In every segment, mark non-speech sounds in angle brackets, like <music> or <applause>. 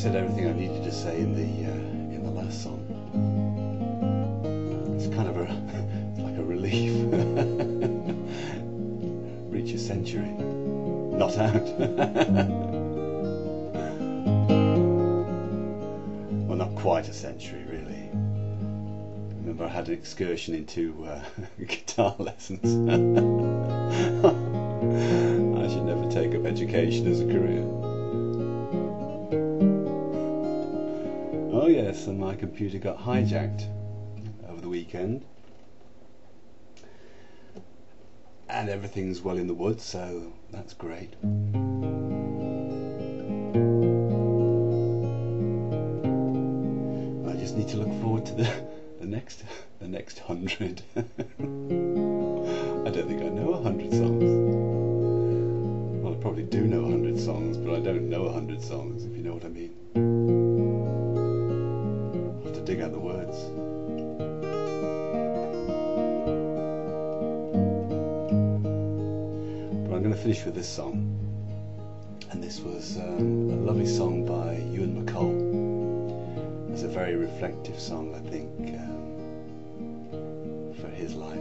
said everything I needed to say in the uh, in the last song. It's kind of a <laughs> like a relief. <laughs> Reach a century, not out. <laughs> well, not quite a century, really. Remember I had an excursion into uh, guitar lessons. I should never take up education as a career. Yes, and my computer got hijacked over the weekend. And everything's well in the woods, so that's great. I just need to look forward to the, the next the next hundred. <laughs> I don't think I know a hundred songs. Well, I probably do know a hundred songs, but I don't know a hundred songs, if you know what I mean. Dig out the words. But I'm going to finish with this song. And this was um, a lovely song by Ewan MacColl. It's a very reflective song, I think, um, for his life.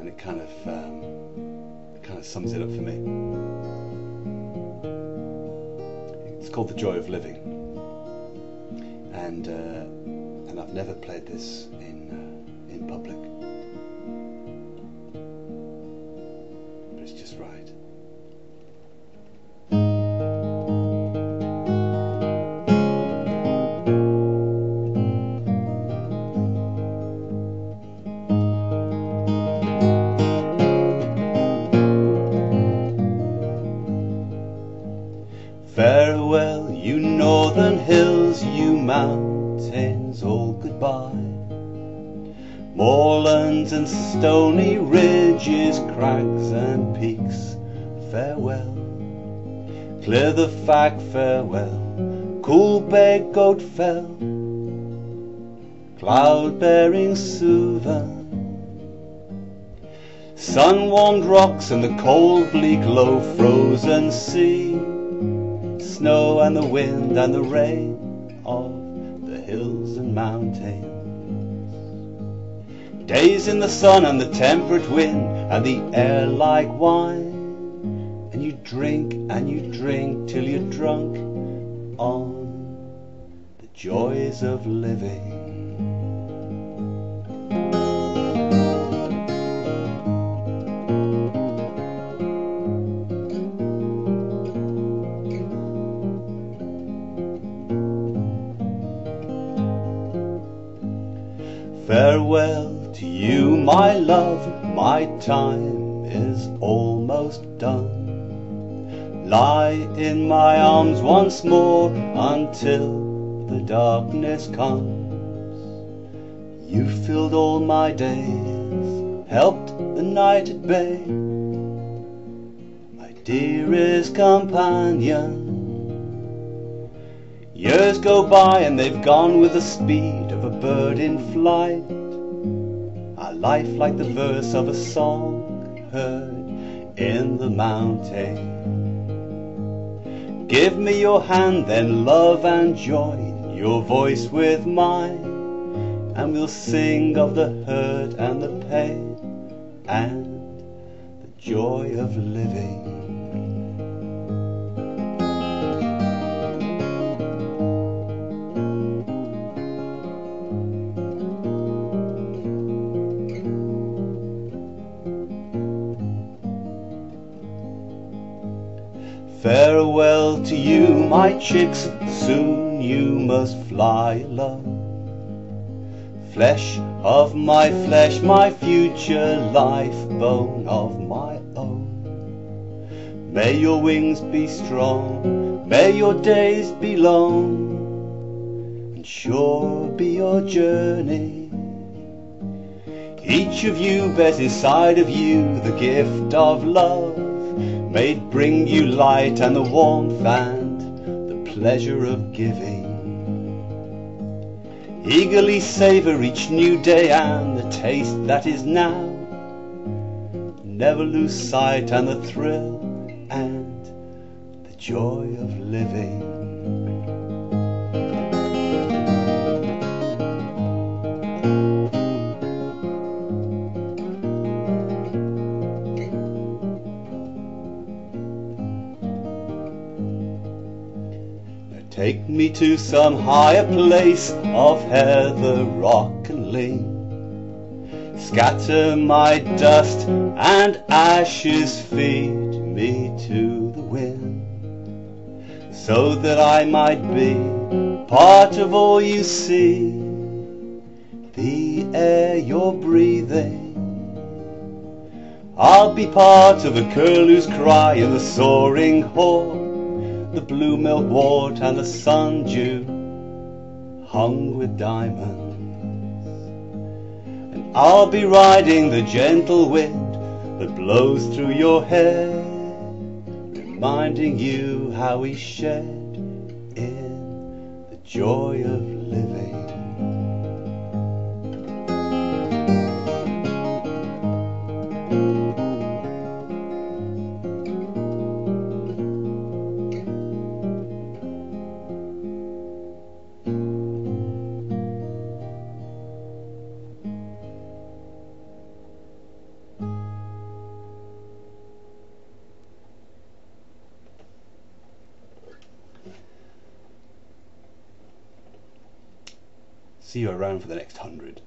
And it kind of um, kind of sums it up for me. It's called The Joy of Living. And uh, and I've never played this in uh, in public. But it's just right. Farewell, you northern hills, you mountains, all goodbye. Moorlands and stony ridges, crags and peaks, farewell. Clear the fact, farewell. Cool bay goat fell, cloud bearing Suva. Sun warmed rocks and the cold bleak low frozen sea snow and the wind and the rain of the hills and mountains. Days in the sun and the temperate wind and the air like wine. And you drink and you drink till you're drunk on the joys of living. Farewell to you, my love, my time is almost done. Lie in my arms once more until the darkness comes. You filled all my days, helped the night at bay, my dearest companion. Years go by and they've gone with the speed of a bird in flight. Our life like the verse of a song heard in the mountain. Give me your hand, then love and join your voice with mine, and we'll sing of the hurt and the pain and the joy of living. Farewell to you, my chicks, soon you must fly alone. Flesh of my flesh, my future life, bone of my own. May your wings be strong, may your days be long, and sure be your journey. Each of you bears inside of you the gift of love may it bring you light and the warmth and the pleasure of giving. Eagerly savor each new day and the taste that is now. Never lose sight and the thrill and the joy of living. Take me to some higher place of heather, rock and ling. Scatter my dust and ashes, feed me to the wind, so that I might be part of all you see, the air you're breathing. I'll be part of the curlew's cry and the soaring horn the blue milk wort and the sundew hung with diamonds. And I'll be riding the gentle wind that blows through your hair, reminding you how we shared in the joy of See you around for the next hundred.